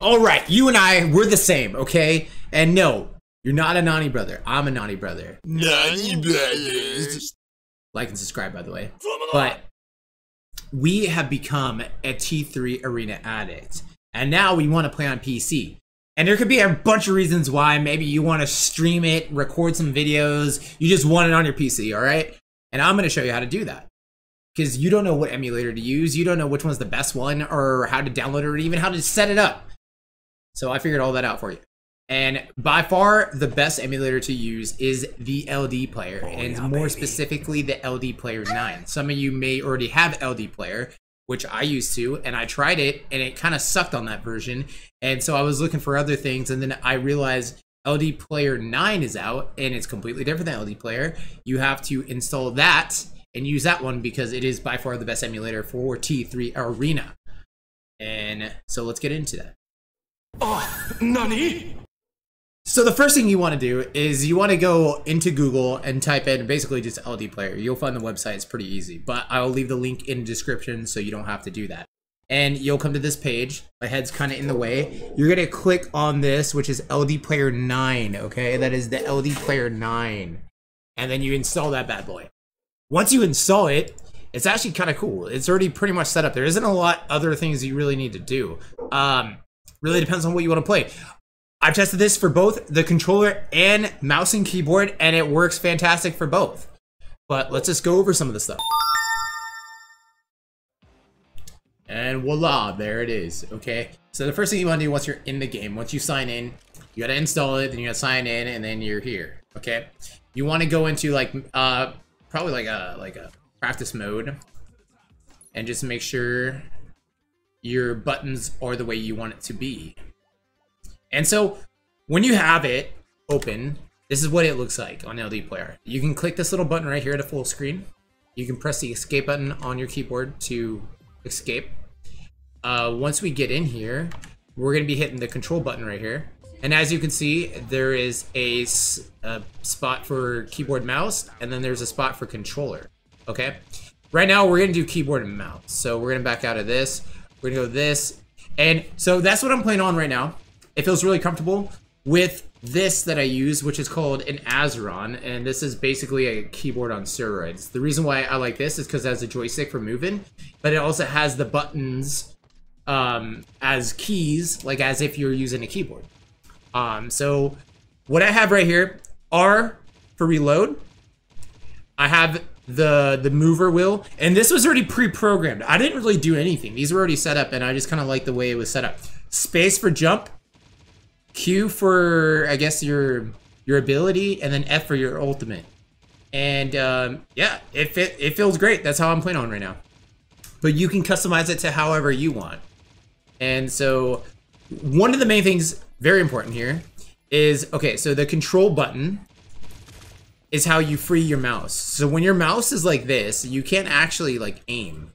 All right, you and I, we're the same, okay? And no, you're not a naughty brother. I'm a naughty brother. Naughty brothers. Like and subscribe, by the way. But we have become a T3 Arena addict. And now we want to play on PC. And there could be a bunch of reasons why. Maybe you want to stream it, record some videos. You just want it on your PC, all right? And I'm going to show you how to do that. Because you don't know what emulator to use. You don't know which one's the best one or how to download it or even how to set it up. So I figured all that out for you. And by far, the best emulator to use is the LD Player, Oh, and yeah, more baby. specifically the LD Player 9. Some of you may already have LD Player, which I used to, and I tried it, and it kind of sucked on that version. And so I was looking for other things, and then I realized LD Player 9 is out, and it's completely different than LD Player. You have to install that and use that one because it is by far the best emulator for T3 Arena. And so let's get into that. Oh, Nani? So the first thing you want to do is you want to go into Google and type in basically just LD player. You'll find the website. It's pretty easy, but I'll leave the link in the description so you don't have to do that. And you'll come to this page. My head's kind of in the way. You're going to click on this, which is LD player 9, okay? That is the LD player 9. And then you install that bad boy. Once you install it, it's actually kind of cool. It's already pretty much set up. There isn't a lot other things you really need to do. Um, really depends on what you want to play. I've tested this for both the controller and mouse and keyboard, and it works fantastic for both. But let's just go over some of the stuff. And voila, there it is. Okay, so the first thing you want to do once you're in the game, once you sign in, you gotta install it, then you gotta sign in, and then you're here. Okay, you want to go into like uh probably like a like a practice mode, and just make sure your buttons are the way you want it to be. And so when you have it open, this is what it looks like on LD Player. You can click this little button right here to full screen. You can press the escape button on your keyboard to escape. Uh, once we get in here, we're going to be hitting the control button right here. And as you can see, there is a spot for keyboard mouse, and then there's a spot for controller. Okay? Right now, we're going to do keyboard and mouse. So we're going to back out of this. We're to go this. And so that's what I'm playing on right now. It feels really comfortable with this that I use, which is called an Azeron, and this is basically a keyboard on steroids. The reason why I like this is because it has a joystick for moving, but it also has the buttons um, as keys, like as if you're using a keyboard. Um, so what I have right here, R for reload. I have the the mover wheel, and this was already pre-programmed. I didn't really do anything. These were already set up, and I just kind of like the way it was set up. Space for jump, Q for I guess your your ability, and then F for your ultimate. And um, yeah, it fit, it feels great. That's how I'm playing on right now. But you can customize it to however you want. And so one of the main things, very important here, is okay. So the control button is how you free your mouse. So when your mouse is like this, you can't actually like aim.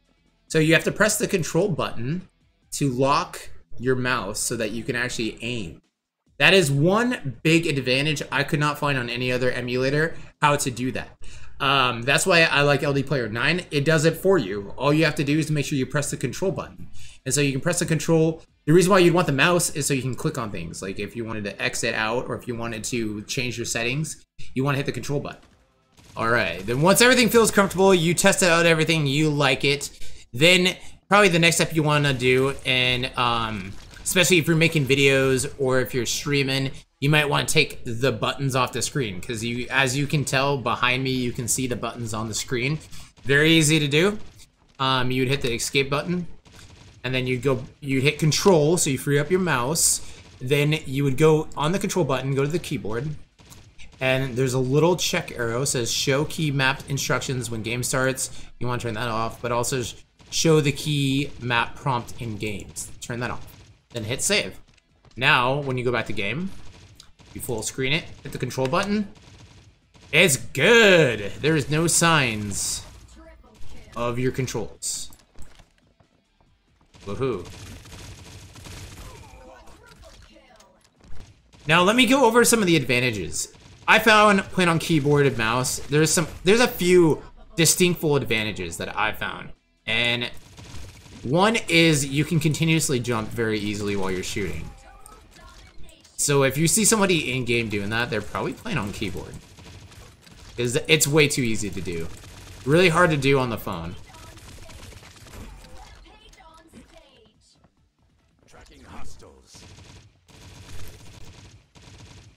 So you have to press the control button to lock your mouse so that you can actually aim. That is one big advantage I could not find on any other emulator how to do that. Um, that's why I like LD Player 9. It does it for you. All you have to do is make sure you press the control button. And so you can press the control. The reason why you'd want the mouse is so you can click on things. Like if you wanted to exit out or if you wanted to change your settings, you want to hit the control button. All right. Then once everything feels comfortable, you test out everything, you like it. Then probably the next step you want to do, and um, especially if you're making videos or if you're streaming, you might want to take the buttons off the screen because you, as you can tell behind me, you can see the buttons on the screen. Very easy to do. Um, you'd hit the escape button, and then you'd go, you'd hit control, so you free up your mouse. Then you would go on the control button, go to the keyboard, and there's a little check arrow says show key mapped instructions when game starts. You want to turn that off, but also show the key map prompt in games. Turn that off. Then hit save. Now, when you go back to game, you full screen it, hit the control button. It's good. There is no signs of your controls. Woohoo. Now let me go over some of the advantages. I found playing on keyboard and mouse, there's some there's a few distinctful advantages that I found. And One is you can continuously jump very easily while you're shooting. So if you see somebody in game doing that, they're probably playing on keyboard. Because it's way too easy to do. Really hard to do on the phone.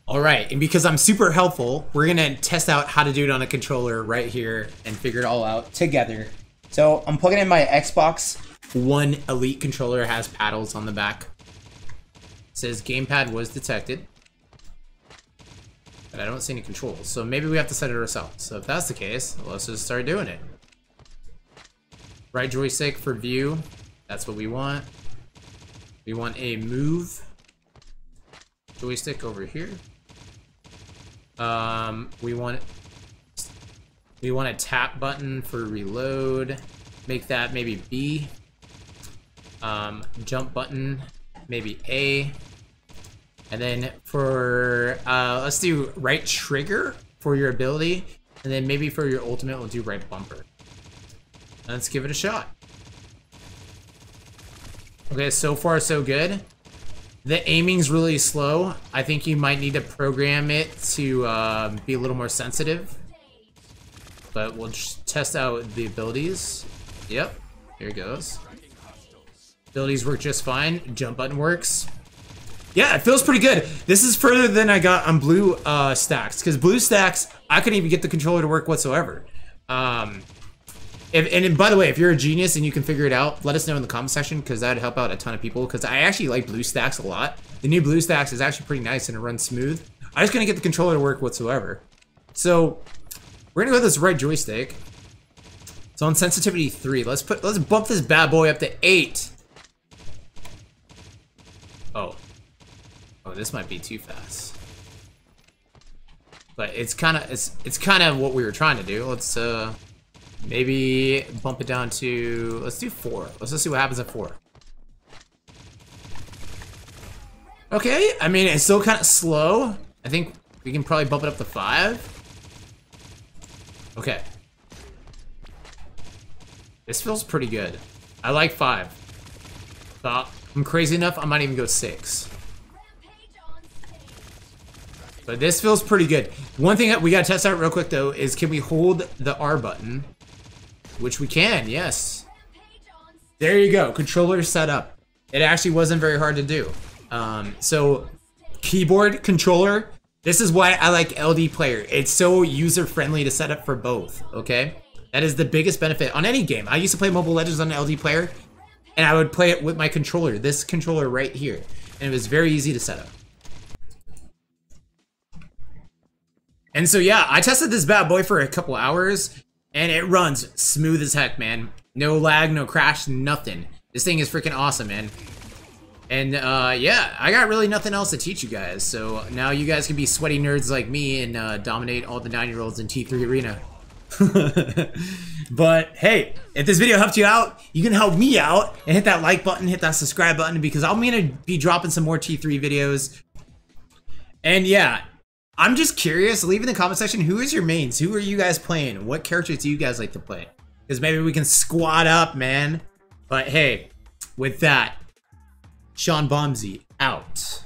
Alright, and because I'm super helpful, we're gonna test out how to do it on a controller right here and figure it all out together. So I'm plugging in my Xbox One Elite controller, has paddles on the back. It says gamepad was detected. But I don't see any controls, so maybe we have to set it ourselves. So if that's the case, let's just start doing it. Right joystick for view, that's what we want. We want a move joystick over here. Um, we want we want a tap button for reload. Make that maybe B. Um, jump button, maybe A. And then for uh, let's do right trigger for your ability, and then maybe for your ultimate, we'll do right bumper. Let's give it a shot. Okay, so far so good. The aiming's really slow. I think you might need to program it to uh, be a little more sensitive. But we'll just test out the abilities. Yep, here it goes. Abilities work just fine. Jump button works. Yeah, it feels pretty good. This is further than I got on blue uh, stacks. Because blue stacks, I couldn't even get the controller to work whatsoever. Um, if, and by the way, if you're a genius and you can figure it out, let us know in the comment section because that'd help out a ton of people. Because I actually like BlueStacks a lot. The new BlueStacks is actually pretty nice and it runs smooth. I just couldn't get the controller to work whatsoever. So we're gonna go with this right joystick. It's on sensitivity three. Let's put let's bump this bad boy up to eight. Oh, oh, this might be too fast. But it's kind of it's it's kind of what we were trying to do. Let's uh. Maybe bump it down to, let's do four. Let's just see what happens at four. Okay, I mean, it's still kind of slow. I think we can probably bump it up to five. Okay. This feels pretty good. I like five. But I'm crazy enough, I might even go six. But this feels pretty good. One thing that we gotta test out real quick though is can we hold the R button which we can, yes. There you go, controller setup. It actually wasn't very hard to do. Um, so, keyboard, controller, this is why I like LD Player. It's so user-friendly to set up for both, okay? That is the biggest benefit on any game. I used to play Mobile Legends on LD Player, and I would play it with my controller, this controller right here. And it was very easy to set up. And so yeah, I tested this bad boy for a couple hours, and it runs smooth as heck, man. No lag, no crash, nothing. This thing is freaking awesome, man. And uh, yeah, I got really nothing else to teach you guys. So now you guys can be sweaty nerds like me and uh, dominate all the nine-year-olds in T3 Arena. but hey, if this video helped you out, you can help me out and hit that like button, hit that subscribe button because I'm gonna be dropping some more T3 videos. And yeah, I'm just curious. Leave in the comment section who is your mains. Who are you guys playing? What characters do you guys like to play? Because maybe we can squad up, man. But hey, with that, Sean Bombsy out.